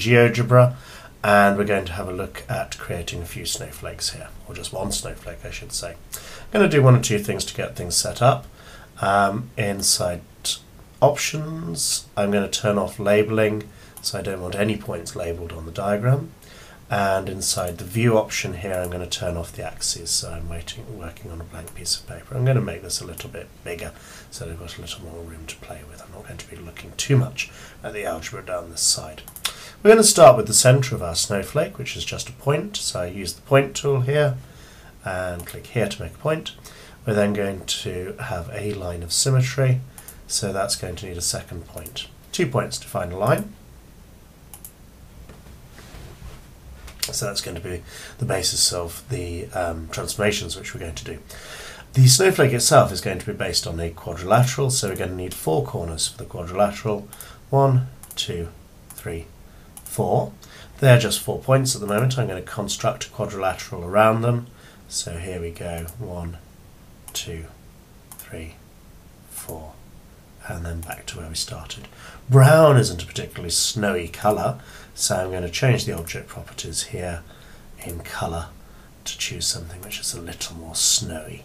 GeoGebra and we're going to have a look at creating a few snowflakes here, or just one snowflake I should say. I'm going to do one or two things to get things set up. Um, inside options, I'm going to turn off labeling, so I don't want any points labelled on the diagram. And inside the view option here, I'm going to turn off the axes, so I'm waiting, working on a blank piece of paper. I'm going to make this a little bit bigger, so they've got a little more room to play with. I'm not going to be looking too much at the algebra down this side. We're going to start with the centre of our snowflake, which is just a point. So I use the point tool here and click here to make a point. We're then going to have a line of symmetry. So that's going to need a second point. Two points to find a line. So that's going to be the basis of the um, transformations which we're going to do. The snowflake itself is going to be based on a quadrilateral, so we're going to need four corners for the quadrilateral. One, two, three, four. They're just four points at the moment. I'm going to construct a quadrilateral around them. So here we go. One, two, three, four. And then back to where we started. Brown isn't a particularly snowy colour, so I'm going to change the object properties here in colour to choose something which is a little more snowy.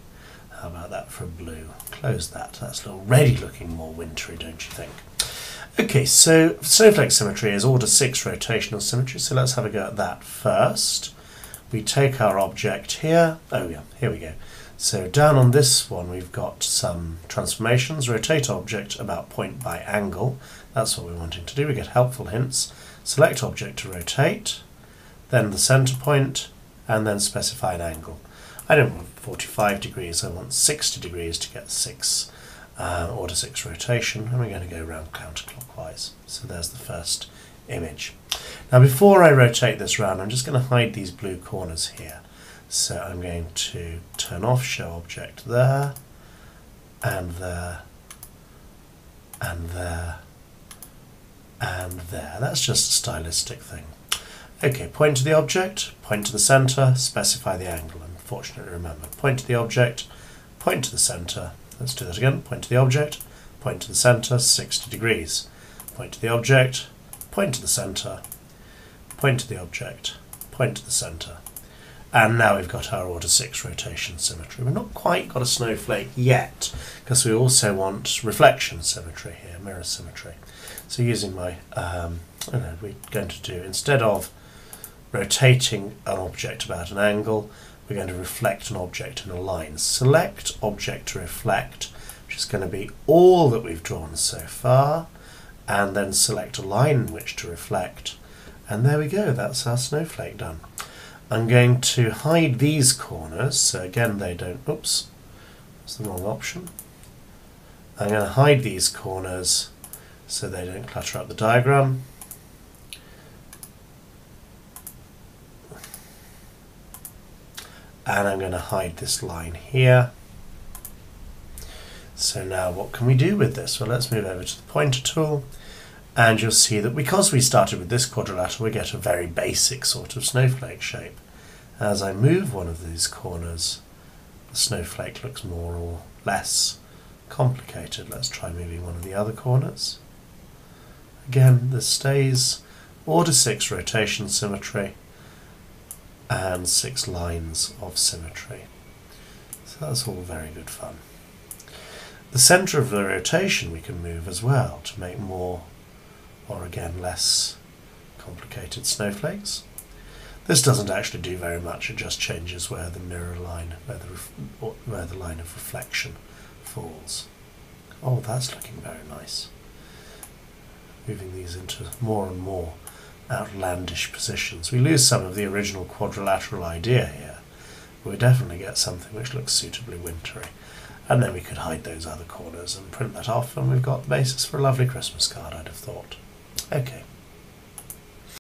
How about that for blue? Close that. That's already looking more wintry, don't you think? Okay, so snowflake symmetry is order 6 rotational symmetry, so let's have a go at that first. We take our object here, oh yeah, here we go. So down on this one we've got some transformations, rotate object about point by angle, that's what we're wanting to do, we get helpful hints. Select object to rotate, then the centre point, and then specify an angle. I don't want 45 degrees, I want 60 degrees to get 6 uh, order 6 rotation and we're going to go around counterclockwise. So there's the first image. Now before I rotate this round I'm just going to hide these blue corners here. So I'm going to turn off show object there and there and there and there. That's just a stylistic thing. Okay, point to the object, point to the centre, specify the angle. Unfortunately remember, point to the object, point to the centre, Let's do that again. Point to the object, point to the centre, 60 degrees. Point to the object, point to the centre, point to the object, point to the centre. And now we've got our order 6 rotation symmetry. We've not quite got a snowflake yet, because we also want reflection symmetry here, mirror symmetry. So using my, um, I know, we're going to do, instead of rotating an object about an angle, we're going to reflect an object in a line. Select object to reflect, which is going to be all that we've drawn so far, and then select a line in which to reflect. And there we go, that's our snowflake done. I'm going to hide these corners, so again they don't, oops, that's the wrong option. I'm going to hide these corners so they don't clutter up the diagram. And I'm going to hide this line here. So now what can we do with this? Well, let's move over to the pointer tool and you'll see that because we started with this quadrilateral, we get a very basic sort of snowflake shape. As I move one of these corners, the snowflake looks more or less complicated. Let's try moving one of the other corners. Again, this stays order 6 rotation symmetry and six lines of symmetry. So that's all very good fun. The centre of the rotation we can move as well to make more, or again less, complicated snowflakes. This doesn't actually do very much, it just changes where the mirror line, where the, where the line of reflection falls. Oh, that's looking very nice. Moving these into more and more outlandish positions. We lose some of the original quadrilateral idea here, but we definitely get something which looks suitably wintry. And then we could hide those other corners and print that off, and we've got the basis for a lovely Christmas card, I'd have thought. Okay.